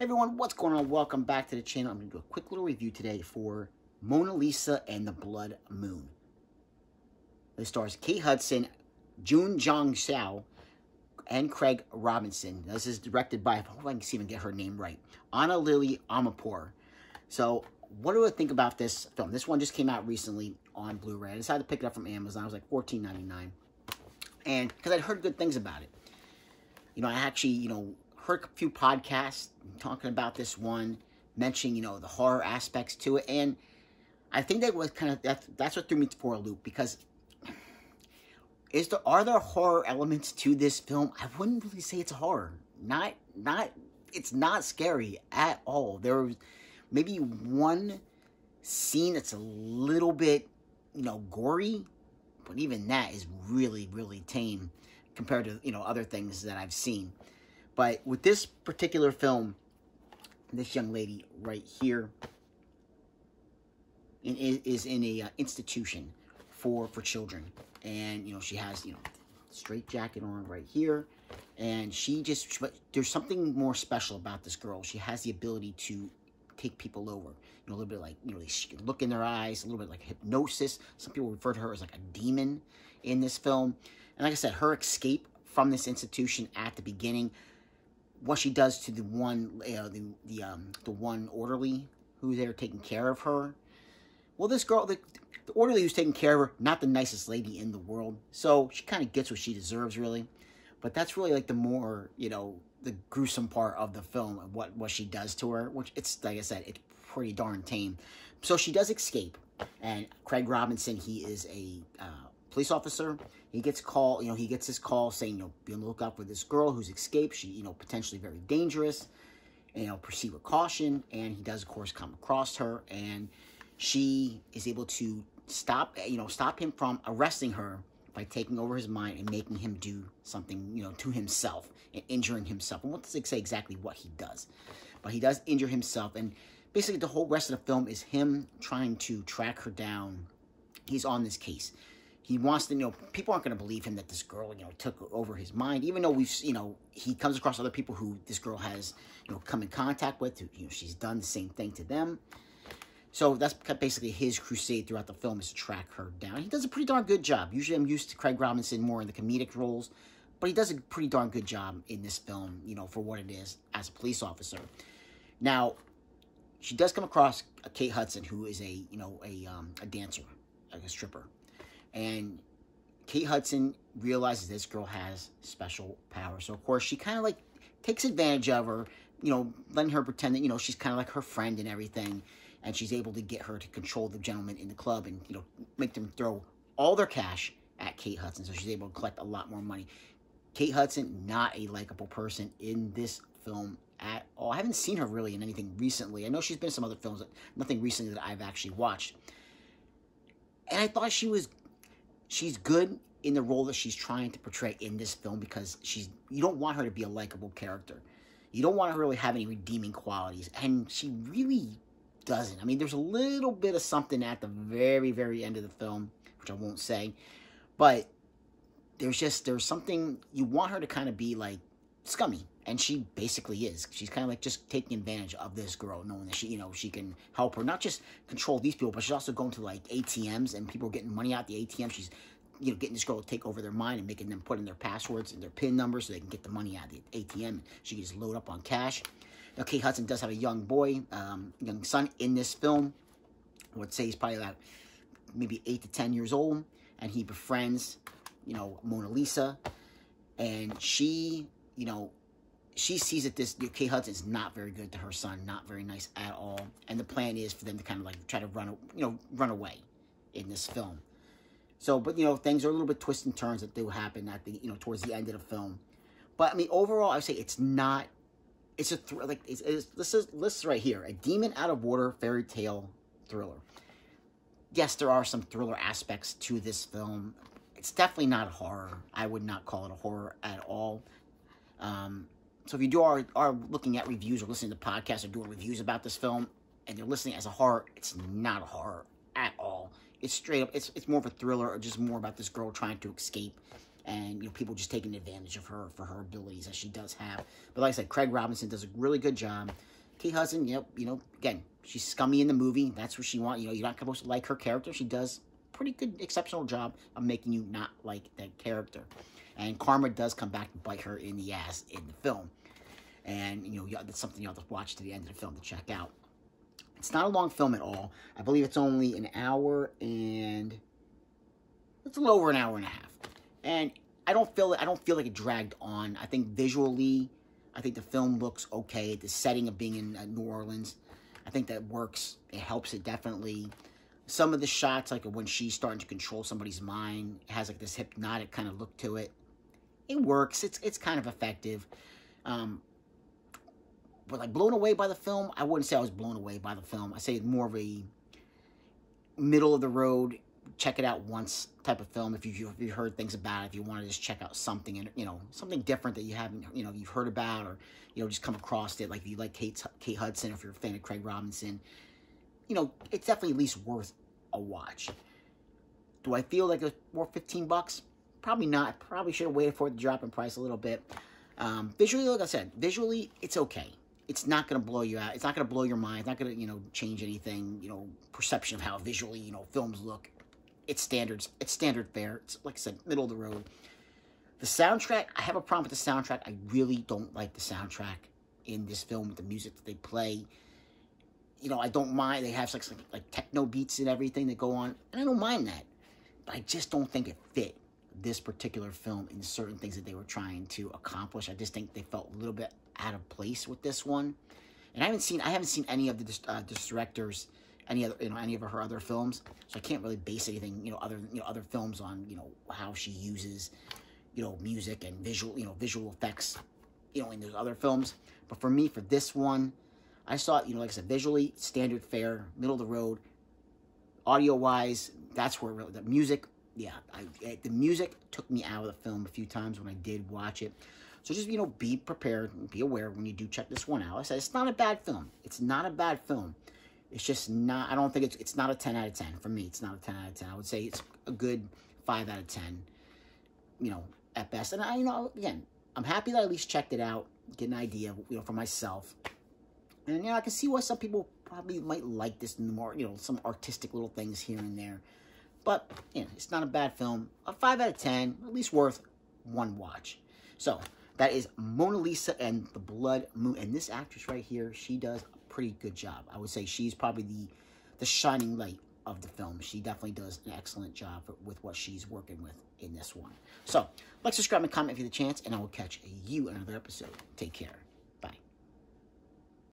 Everyone, what's going on? Welcome back to the channel. I'm going to do a quick little review today for Mona Lisa and the Blood Moon. It stars Kate Hudson, Jeon Jong-seo, and Craig Robinson. This is directed by, I hope I can even get her name right, Ana Lily Amirpour. So, what do I think about this film? This one just came out recently on Blu-ray. I decided to pick it up from Amazon. It was like $14.99. And because I'd heard good things about it. You know, I actually, you know, heard a few podcasts talking about this one, mentioning, you know, the horror aspects to it. And I think that was kind of, that's, that's what threw me for a loop because is there, are there horror elements to this film? I wouldn't really say it's horror. Not, not, it's not scary at all. There was maybe one scene that's a little bit, you know, gory, but even that is really, really tame compared to, you know, other things that I've seen. But with this particular film, this young lady right here is in a uh, institution for for children, and you know she has you know straight jacket on right here, and she just but there's something more special about this girl. She has the ability to take people over. You know, a little bit like, you know, they look in their eyes, a little bit like hypnosis. Some people refer to her as like a demon in this film. And like I said, her escape from this institution at the beginning what she does to the one, uh, the the um, the one orderly who's there taking care of her. Well, this girl, the, the orderly who's taking care of her, not the nicest lady in the world. So she kind of gets what she deserves, really. But that's really like the more, you know, the gruesome part of the film, what what she does to her. Which it's like I said, it's pretty darn tame. So she does escape, and Craig Robinson, he is a uh, police officer. He gets call, you know, he gets his call saying, you know, be on the lookout for this girl who's escaped. She, you know, potentially very dangerous. And, you know, proceed with caution. And he does, of course, come across her, and she is able to stop, you know, stop him from arresting her by taking over his mind and making him do something, you know, to himself and injuring himself. And it say exactly what he does? But he does injure himself, and basically the whole rest of the film is him trying to track her down. He's on this case he wants to, you know, people aren't going to believe him that this girl, you know, took over his mind, even though we've, you know, he comes across other people who this girl has, you know, come in contact with, you know, she's done the same thing to them. So that's basically his crusade throughout the film is to track her down. He does a pretty darn good job. Usually I'm used to Craig Robinson more in the comedic roles, but he does a pretty darn good job in this film, you know, for what it is as a police officer. Now, she does come across Kate Hudson, who is a, you know, a, um, a dancer, like a stripper. And Kate Hudson realizes this girl has special power. So, of course, she kind of like takes advantage of her, you know, letting her pretend that, you know, she's kind of like her friend and everything. And she's able to get her to control the gentleman in the club and, you know, make them throw all their cash at Kate Hudson. So she's able to collect a lot more money. Kate Hudson, not a likable person in this film at all. I haven't seen her really in anything recently. I know she's been in some other films, but nothing recently that I've actually watched. And I thought she was she's good in the role that she's trying to portray in this film because she's you don't want her to be a likable character. You don't want her to really have any redeeming qualities, and she really doesn't. I mean, there's a little bit of something at the very, very end of the film, which I won't say, but there's just there's something you want her to kind of be like scummy, and she basically is. She's kind of like just taking advantage of this girl, knowing that she, you know, she can help her not just control these people, but she's also going to like ATMs and people getting money out the ATM. She's, you know, getting this girl to take over their mind and making them put in their passwords and their PIN numbers so they can get the money out of the ATM. She can just load up on cash. Now, Kate Hudson does have a young boy, um, young son in this film. I would say he's probably about maybe eight to ten years old, and he befriends, you know, Mona Lisa, and she, you know, she sees that this Kate Hudson is not very good to her son, not very nice at all, and the plan is for them to kind of like try to run, you know, run away in this film. So, but you know, things are a little bit twists and turns that do happen at the, you know, towards the end of the film. But I mean, overall, I would say it's not. It's a thr like it's, it's, this is this is right here, a demon out of water fairy tale thriller. Yes, there are some thriller aspects to this film. It's definitely not a horror. I would not call it a horror at all. Um, so if you do are, are looking at reviews or listening to podcasts or doing reviews about this film, and you're listening as a horror, it's not a horror at all. It's straight up. It's it's more of a thriller, or just more about this girl trying to escape, and you know people just taking advantage of her for her abilities that she does have. But like I said, Craig Robinson does a really good job. Kate Hudson, you know, you know, again, she's scummy in the movie. That's what she wants. You know, you're not supposed to like her character. She does pretty good, exceptional job of making you not like that character. And karma does come back to bite her in the ass in the film. And, you know, that's something you have to watch to the end of the film to check out. It's not a long film at all. I believe it's only an hour and it's a little over an hour and a half. And I don't feel I don't feel like it dragged on. I think visually, I think the film looks okay. The setting of being in uh, New Orleans, I think that works. It helps it definitely. Some of the shots, like when she's starting to control somebody's mind, has like this hypnotic kind of look to it. It works. It's it's kind of effective. Um, but like blown away by the film, I wouldn't say I was blown away by the film. I say it's more of a middle of the road check it out once type of film if if you've heard things about it if you want to just check out something and you know something different that you haven't you know you've heard about or you know just come across it like if you like kate kate hudson if you're a fan of craig robinson you know it's definitely at least worth a watch do i feel like it's worth 15 bucks probably not probably should have waited for it to drop in price a little bit um, visually like i said visually it's okay it's not going to blow you out. It's not going to blow your mind. It's not going to, you know, change anything, you know, perception of how visually, you know, films look it's standards. It's standard fare. It's like I said, middle of the road. The soundtrack, I have a problem with the soundtrack. I really don't like the soundtrack in this film the music that they play. You know, I don't mind. They have like, like techno beats and everything that go on, and I don't mind that. But I just don't think it fit this particular film in certain things that they were trying to accomplish. I just think they felt a little bit out of place with this one. And I haven't seen I haven't seen any of the uh, directors any other you know any of her other films so i can't really base anything you know other than you know other films on you know how she uses you know music and visual you know visual effects you know in those other films but for me for this one i saw it you know like i said visually standard fare middle of the road audio wise that's where really, the music yeah I, eh, the music took me out of the film a few times when i did watch it so just you know be prepared be aware when you do check this one out i said it's not a bad film it's not a bad film it's just not, I don't think it's, it's not a 10 out of 10. For me, it's not a 10 out of 10. I would say it's a good 5 out of 10, you know, at best. And I, you know, again, I'm happy that I at least checked it out, get an idea, you know, for myself. And, know, I can see why some people probably might like this in the more, you know, some artistic little things here and there. But, you know, it's not a bad film. A 5 out of 10, at least worth one watch. So, that is Mona Lisa and the Blood Moon. And this actress right here, she does a pretty good job. I would say she's probably the the shining light of the film. She definitely does an excellent job with what she's working with in this one. So, like, subscribe, and comment if you have the chance, and I will catch you in another episode. Take care.